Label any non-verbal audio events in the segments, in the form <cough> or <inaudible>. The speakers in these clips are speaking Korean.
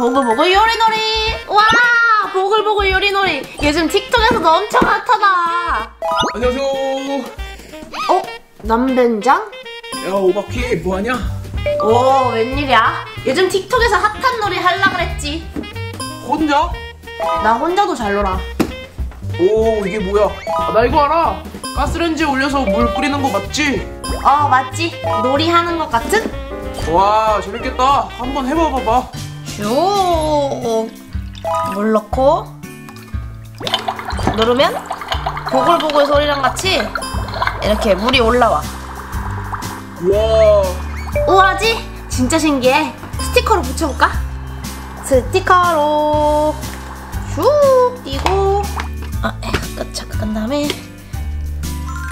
보글보글 요리놀이 와 보글보글 요리놀이 요즘 틱톡에서도 엄청 핫하다 안녕하세요. 어? 남된장? 야 오바키 뭐하냐? 오 웬일이야 요즘 틱톡에서 핫한 놀이 할라 그랬지 혼자? 나 혼자도 잘 놀아 오 이게 뭐야? 아, 나 이거 알아. 가스레인지에 올려서 물 끓이는 거 맞지? 어 맞지 놀이 하는 것 같은? 와 재밌겠다. 한번 해봐봐봐. 쭉물 넣고 누르면 보글보글 소리랑 같이 이렇게 물이 올라와. 와 우와지? 진짜 신기해. 스티커로 붙여볼까? 스티커로 슉 띄고. 아, 끝 착각한 다음에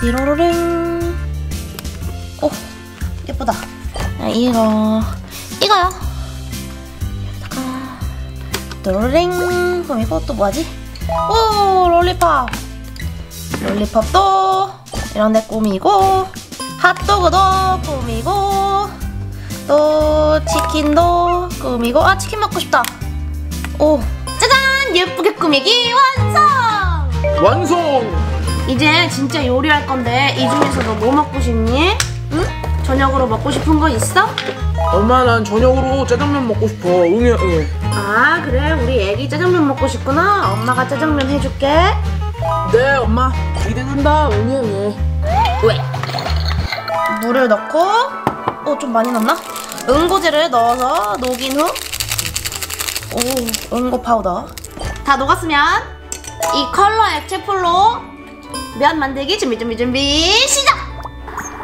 띠로로링. 오 예쁘다. 아, 이거 이거요 띠로로링 그럼 이것도 뭐하지? 오 lollipop lollipop도 이런 데 꾸미고 핫도그도 꾸미고 또 치킨도 꾸미고 아 치킨 먹고 싶다 오 짜잔 예쁘게 꾸미기 완성 완성. 이제 진짜 요리할 건데 이 중에서 너뭐 먹고 싶니? 응? 저녁으로 먹고 싶은 거 있어? 엄마 난 저녁으로 짜장면 먹고 싶어. 응애 응애. 아 그래 우리 애기 짜장면 먹고 싶구나 엄마가 짜장면 해줄게 네 엄마 기대된다. 응애 응애. 왜? 물을 넣고 어 좀 많이 넣나? 응고제를 넣어서 녹인 후 오, 응고 파우더 다 녹았으면 이 컬러 액체풀로 면 만들기 준비 준비 준비 시작!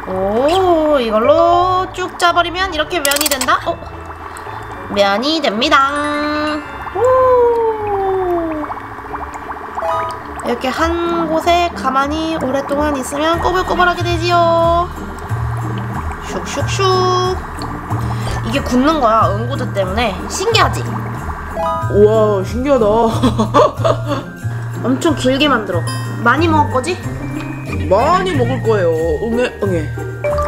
오 이걸로 쭉 짜버리면 이렇게 면이 된다? 어, 면이 됩니다 오. 이렇게 한 곳에 가만히 오랫동안 있으면 꼬불꼬불하게 되지요 슉슉슉 이게 굳는 거야 응고드 때문에 신기하지? 우와 신기하다. <laughs> 엄청 길게 만들어 많이 먹을 거지? 많이 먹을 거예요. 응애 응애.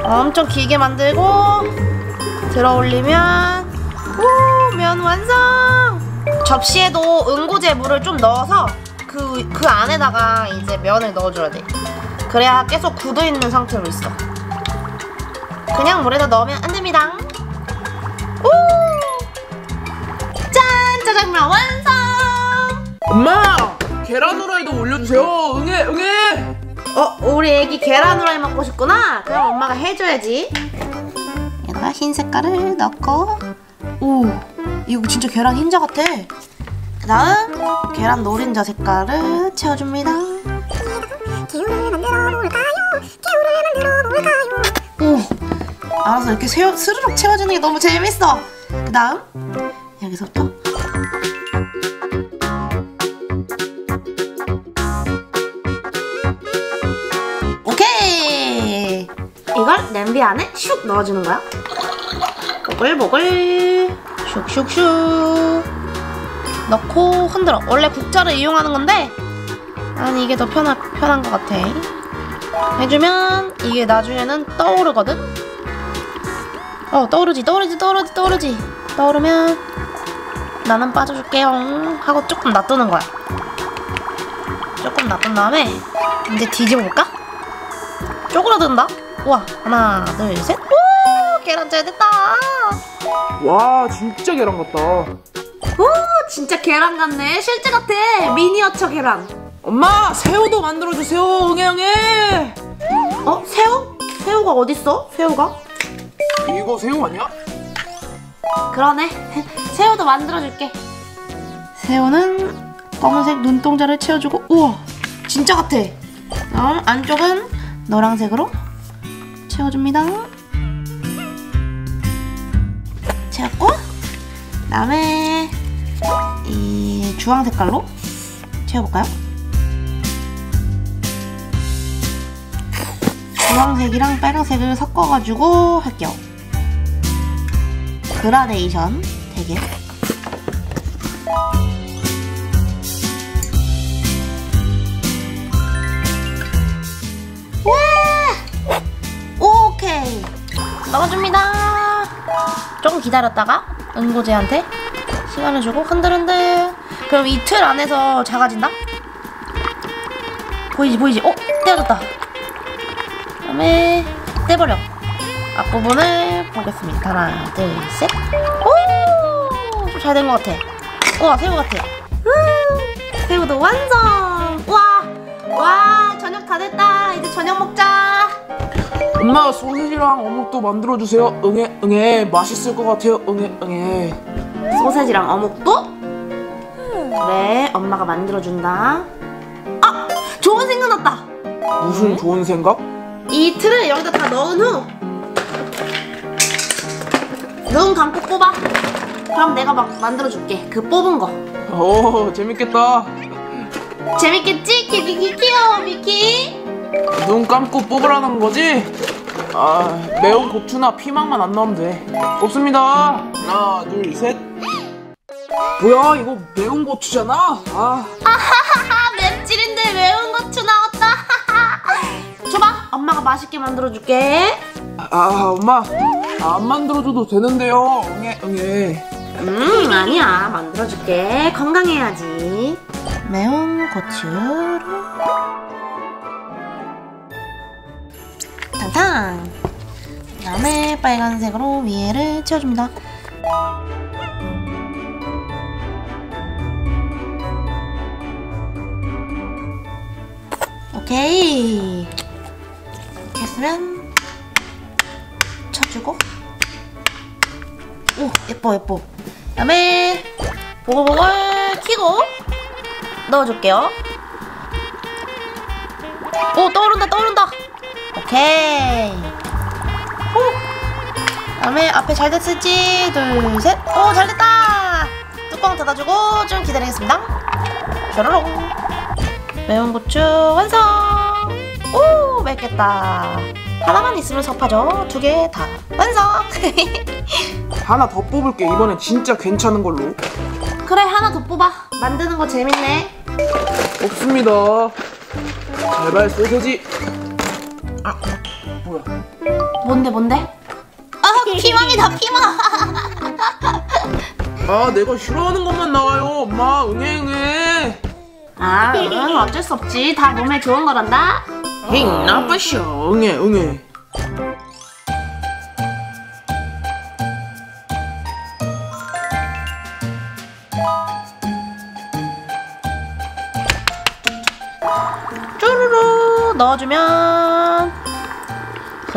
엄청 길게 만들고 들어 올리면 오, 면 완성! 접시에도 응고제 물을 좀 넣어서 그, 그 안에다가 이제 면을 넣어줘야 돼. 그래야 계속 굳어 있는 상태로 있어. 그냥 물에다 넣으면 안 됩니다. 오! 짠! 짜장면 완성! 엄마 계란 후라이도 올려주세요. 응애 응애. 어, 우리 애기 계란 후라이 먹고 싶구나? 그럼 엄마가 해줘야지. 여기다가 흰 색깔을 넣고, 오, 이거 진짜 계란 흰자 같아. 그 다음, 계란 노른자 색깔을 채워줍니다. 기운을 만들어 볼까요? 기운을 만들어 볼까요? 오, 알아서 이렇게 세워, 스르륵 채워주는 게 너무 재밌어. 그 다음, 여기서부터. 냄비 안에 슉 넣어주는 거야. 보글보글, 슉슉슉. 넣고 흔들어. 원래 국자를 이용하는 건데, 난 이게 더 편하, 편한 것 같아. 해주면 이게 나중에는 떠오르거든? 어 떠오르지 떠오르지 떠오르지 떠오르지 떠오르면 나는 빠져줄게요 하고 조금 놔두는 거야 조금 놔둔 다음에 이제 뒤집어 볼까? 쪼그라든다 우와 하나 둘셋 오 계란 잘 됐다 와 진짜 계란 같다. 오 진짜 계란 같네 실제 같아 미니어처 계란 엄마 새우도 만들어 주세요. 응애 응애. 어 새우? 새우가 어딨어? 새우가? 이거 새우 아니야? 그러네. <laughs> 새우도 만들어줄게. 새우는 검은색 눈동자를 채워주고, 우와, 진짜 같아. 다음 안쪽은 노란색으로 채워줍니다. 채웠고, 그다음에 이 주황 색깔로 채워볼까요? 주황색이랑 빨간색을 섞어가지고 할게요. 그라데이션 되게 넣어줍니다. 조금 기다렸다가 응고제한테 시간을 주고 흔들흔들. 그럼 이 틀 안에서 작아진다? 보이지 보이지? 어? 떼어졌다. 그 다음에 떼버려. 앞부분을 보겠습니다. 하나 둘셋. 오! 좀 잘 된 것 같아. 우와 새우 같아. 음, 새우도 완성! 와! 와 저녁 다 됐다. 이제 저녁 먹자 엄마 소시지랑 어묵도 만들어주세요. 응애 응애. 맛있을 것 같아요. 응애 응애. 소세지랑 어묵도? 그래 엄마가 만들어준다. 아! 좋은 생각 났다. 무슨 좋은 생각? 이 틀을 여기다 다 넣은 후. 눈 감고 뽑아. 그럼 내가 막 만들어줄게. 그 뽑은 거. 오 재밌겠다. 재밌겠지? 키키키 귀여워 미키. 눈 감고 뽑으라는 거지? 아 매운 고추나 피망만 안 넣으면 돼. 뽑습니다. 하나 둘셋. 뭐야 이거 매운 고추잖아? 아. 하하 맵찔인데 매운 고추 나왔다. 줘봐 엄마가 맛있게 만들어줄게. 아 엄마. 아, 안 만들어줘도 되는데요. 응애 응애 음 아니야. 만들어줄게. 건강해야지. 매운 고추를 탕탕 그 다음에 빨간색으로 위에를 채워줍니다. 오케이. 했으면 쳐주고. 오 예뻐 예뻐. 그 다음에 보글보글 키고 넣어줄게요. 오 떠오른다 떠오른다 오케이. 오. 그다음에 앞에 잘 됐을지 둘 셋 오 잘됐다. 뚜껑 닫아주고 좀 기다리겠습니다. 뾰로롱. 매운 고추 완성. 오 맵겠다. 하나만 있으면 섭하죠. 두 개 다 완성. <laughs> 하나 더 뽑을게. 이번엔 진짜 괜찮은 걸로. 그래 하나 더 뽑아. 만드는 거 재밌네. 뽑습니다. 제발 소세지. 아 뭐야? 뭔데 뭔데? 아 피망이다 피망. <laughs> 아 내가 싫어하는 것만 나와요 엄마. 응애 응애 아 응, 어쩔 수 없지. 다 몸에 좋은 거란다. 힝 나빠쇼 응애 응애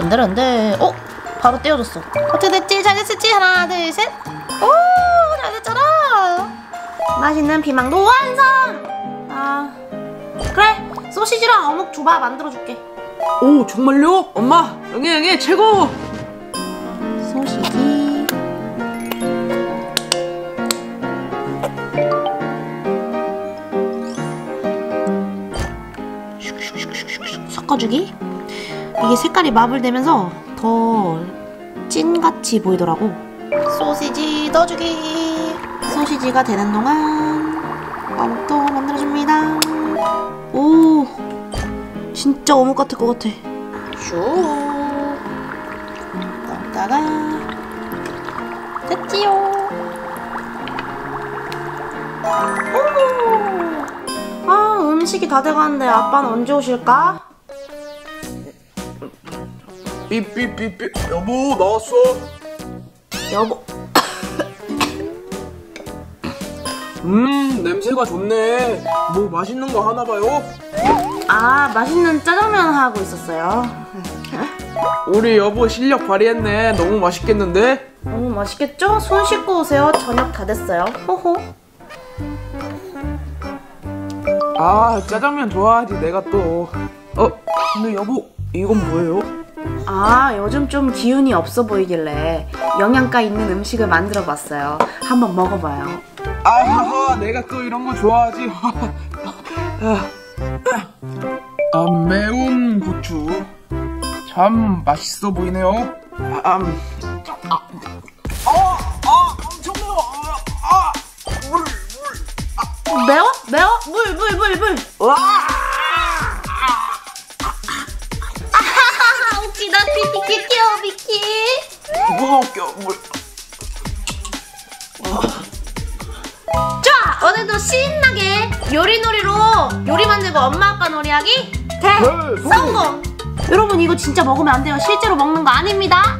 흔들흔들 어? 바로 떼어줬어 어떻게 됐지? 잘 됐을지? 하나 둘셋 오! 잘 됐잖아 맛있는 피망도 완성! 아 그래 소시지랑 어묵 줘봐 만들어줄게 오 정말요? 엄마 응애 응애 최고 소시지 섞어주기 이게 색깔이 마블되면서 더 찐같이 보이더라고 소시지 넣어주기 소시지가 되는 동안 어묵도 만들어줍니다 오 진짜 어묵 같을 것 같아 슉 넣다가 됐지요. 오! 아 음식이 다 돼가는데 아빠는 언제 오실까? 삐삐삐삐 여보 나왔어 여보 <coughs> 음 냄새가 좋네 뭐 맛있는 거 하나 봐요 아 맛있는 짜장면 하고 있었어요. 우리 여보 실력 발휘했네 너무 맛있겠는데 너무 맛있겠죠? 손 씻고 오세요. 저녁 다 됐어요. 호호. 아 짜장면 좋아하지 내가 또 어? 근데 여보 이건 뭐예요? 아 요즘 좀 기운이 없어 보이길래 영양가 있는 음식을 만들어 봤어요. 한번 먹어봐요. 아하하 내가 또 이런 거 좋아하지 <laughs> 아, 아, 매운 고추 참 맛있어 보이네요 아, 음. 아, 아, 아, 엄청 매워 아, 아, 물, 물. 매워? 매워? 물, 물, 물, 물. 와! 껴 물. 오늘도 신나게 요리놀이로 요리 만들고 엄마 아빠 놀이하기 대 네! 성공! 여러분 이거 진짜 먹으면 안 돼요. 실제로 먹는 거 아닙니다.